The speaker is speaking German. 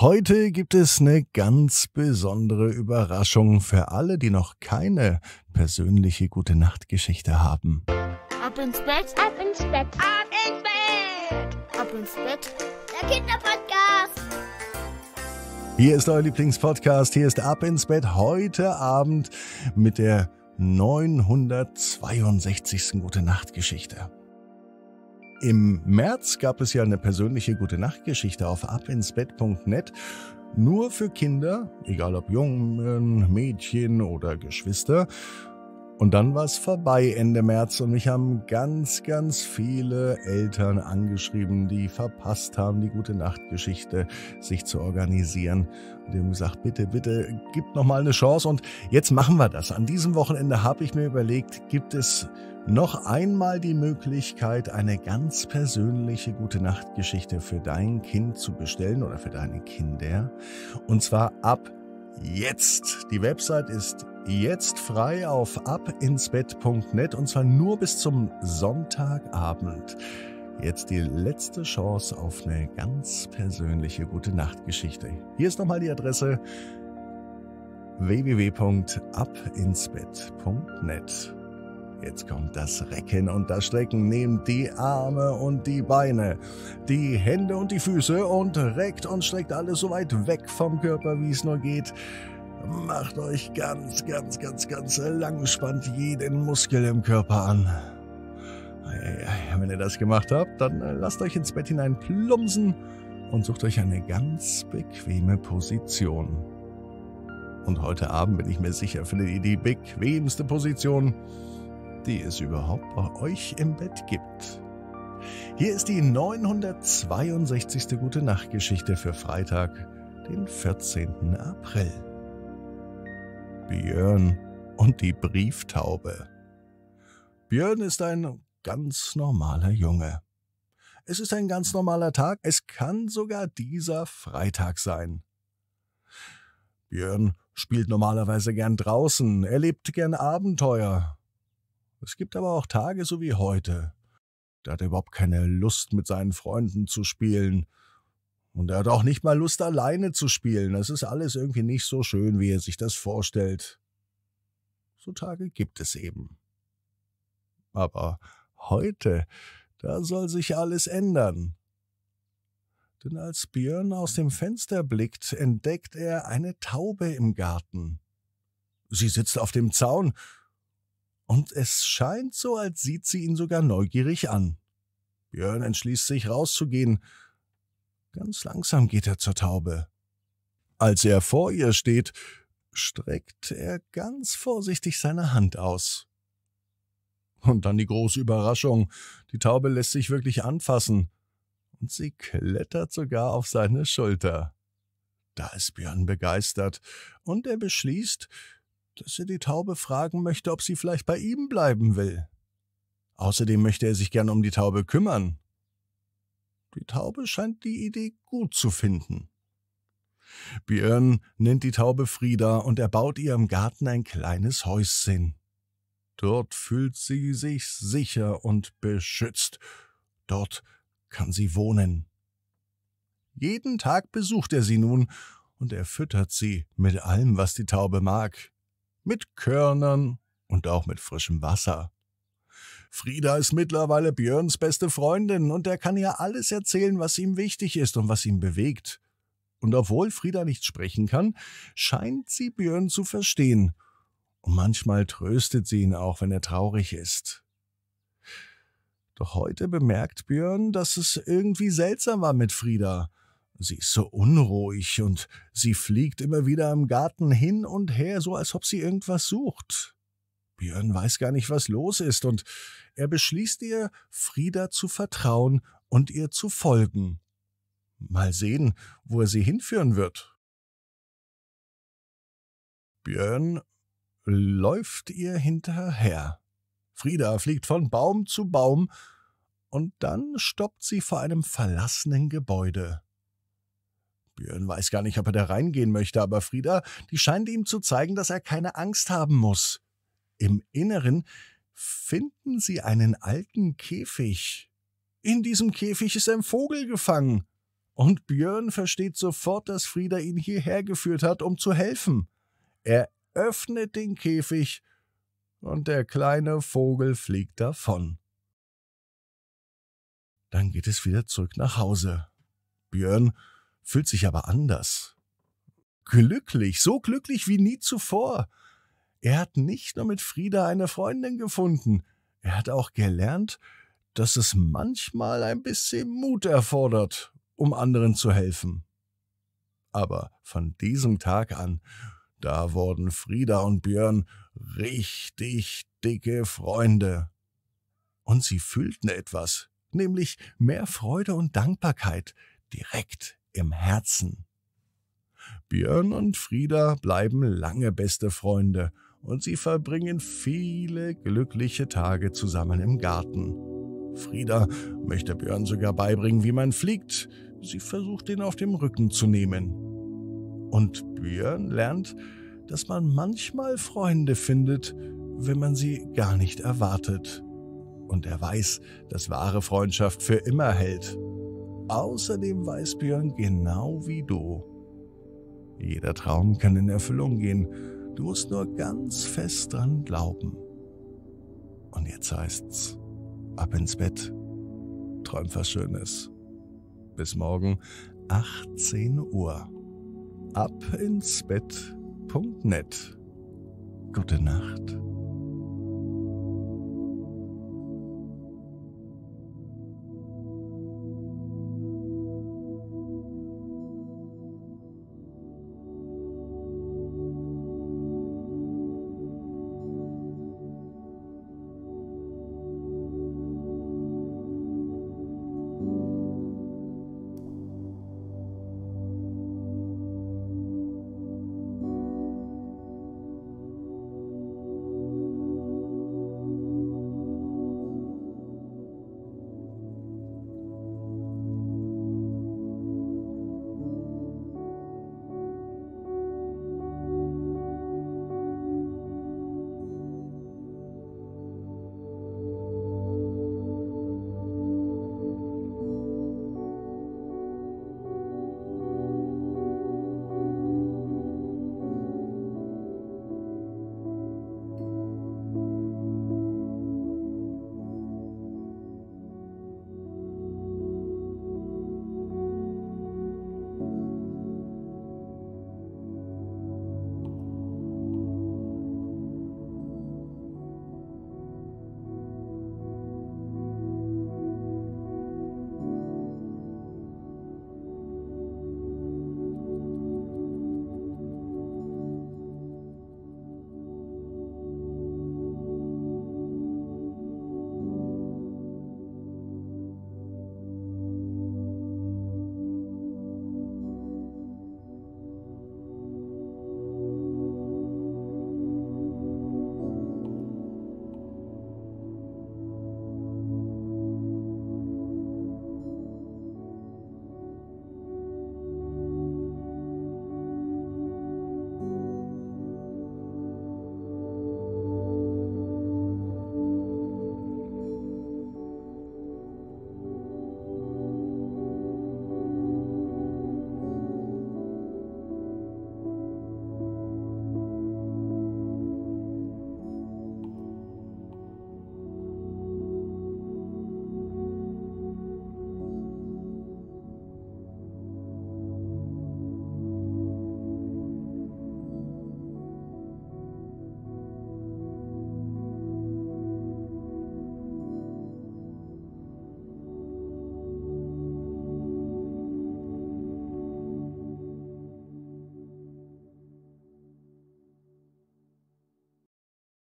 Heute gibt es eine ganz besondere Überraschung für alle, die noch keine persönliche gute Nachtgeschichte haben. Ab ins Bett, ab ins Bett, ab ins Bett, ab ins Bett. Der Kinderpodcast. Hier ist euer Lieblingspodcast, hier ist Ab ins Bett heute Abend mit der 962. gute Nachtgeschichte. Im März gab es ja eine persönliche gute Nachtgeschichte auf abinsbett.net. Nur für Kinder, egal ob Jungen, Mädchen oder Geschwister. Und dann war es vorbei Ende März und mich haben ganz, ganz viele Eltern angeschrieben, die verpasst haben, die gute Nachtgeschichte sich zu organisieren. Und die haben gesagt, bitte, bitte, gib noch mal eine Chance. Und jetzt machen wir das. An diesem Wochenende habe ich mir überlegt, gibt es noch einmal die Möglichkeit, eine ganz persönliche gute Nachtgeschichte für dein Kind zu bestellen oder für deine Kinder. Und zwar ab jetzt. Die Website ist jetzt frei auf abinsbett.net und zwar nur bis zum Sonntagabend. Jetzt die letzte Chance auf eine ganz persönliche gute Nachtgeschichte. Hier ist nochmal die Adresse www.abinsbett.net. Jetzt kommt das Recken und das Strecken. Nehmt die Arme und die Beine, die Hände und die Füße und reckt und streckt alles so weit weg vom Körper, wie es nur geht. Macht euch ganz, ganz, ganz, ganz lang, spannt jeden Muskel im Körper an. Wenn ihr das gemacht habt, dann äh, lasst euch ins Bett hinein plumpsen und sucht euch eine ganz bequeme Position. Und heute Abend bin ich mir sicher, findet ihr die bequemste Position, die es überhaupt bei euch im Bett gibt. Hier ist die 962. Gute Nachtgeschichte für Freitag, den 14. April. Björn und die Brieftaube. Björn ist ein ganz normaler Junge. Es ist ein ganz normaler Tag, es kann sogar dieser Freitag sein. Björn spielt normalerweise gern draußen, er lebt gern Abenteuer. Es gibt aber auch Tage so wie heute. Da hat er überhaupt keine Lust, mit seinen Freunden zu spielen und er hat auch nicht mal Lust, alleine zu spielen. Es ist alles irgendwie nicht so schön, wie er sich das vorstellt. So Tage gibt es eben. Aber heute, da soll sich alles ändern. Denn als Björn aus dem Fenster blickt, entdeckt er eine Taube im Garten. Sie sitzt auf dem Zaun, und es scheint so, als sieht sie ihn sogar neugierig an. Björn entschließt sich rauszugehen, Ganz langsam geht er zur Taube. Als er vor ihr steht, streckt er ganz vorsichtig seine Hand aus. Und dann die große Überraschung. Die Taube lässt sich wirklich anfassen. Und sie klettert sogar auf seine Schulter. Da ist Björn begeistert. Und er beschließt, dass er die Taube fragen möchte, ob sie vielleicht bei ihm bleiben will. Außerdem möchte er sich gern um die Taube kümmern. Die Taube scheint die Idee gut zu finden. Björn nennt die Taube Frieda und er baut ihr im Garten ein kleines Häuschen. Dort fühlt sie sich sicher und beschützt. Dort kann sie wohnen. Jeden Tag besucht er sie nun und er füttert sie mit allem, was die Taube mag. Mit Körnern und auch mit frischem Wasser. Frieda ist mittlerweile Björns beste Freundin und er kann ihr alles erzählen, was ihm wichtig ist und was ihn bewegt. Und obwohl Frieda nicht sprechen kann, scheint sie Björn zu verstehen. Und manchmal tröstet sie ihn auch, wenn er traurig ist. Doch heute bemerkt Björn, dass es irgendwie seltsam war mit Frieda. Sie ist so unruhig und sie fliegt immer wieder im Garten hin und her, so als ob sie irgendwas sucht. Björn weiß gar nicht, was los ist, und er beschließt ihr, Frieda zu vertrauen und ihr zu folgen. Mal sehen, wo er sie hinführen wird. Björn läuft ihr hinterher. Frieda fliegt von Baum zu Baum, und dann stoppt sie vor einem verlassenen Gebäude. Björn weiß gar nicht, ob er da reingehen möchte, aber Frieda, die scheint ihm zu zeigen, dass er keine Angst haben muss. Im Inneren finden sie einen alten Käfig. In diesem Käfig ist ein Vogel gefangen. Und Björn versteht sofort, dass Frieda ihn hierher geführt hat, um zu helfen. Er öffnet den Käfig und der kleine Vogel fliegt davon. Dann geht es wieder zurück nach Hause. Björn fühlt sich aber anders. Glücklich, so glücklich wie nie zuvor. Er hat nicht nur mit Frieda eine Freundin gefunden, er hat auch gelernt, dass es manchmal ein bisschen Mut erfordert, um anderen zu helfen. Aber von diesem Tag an, da wurden Frieda und Björn richtig dicke Freunde. Und sie fühlten etwas, nämlich mehr Freude und Dankbarkeit direkt im Herzen. Björn und Frieda bleiben lange beste Freunde und sie verbringen viele glückliche Tage zusammen im Garten. Frieda möchte Björn sogar beibringen, wie man fliegt. Sie versucht ihn auf dem Rücken zu nehmen. Und Björn lernt, dass man manchmal Freunde findet, wenn man sie gar nicht erwartet. Und er weiß, dass wahre Freundschaft für immer hält. Außerdem weiß Björn genau wie du. Jeder Traum kann in Erfüllung gehen. Du musst nur ganz fest dran glauben. Und jetzt heißt's, ab ins Bett. Träum was Schönes. Bis morgen, 18 Uhr. Ab ins Bett.net. Gute Nacht.